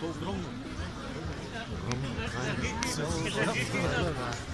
또 그런 거. 그런 거.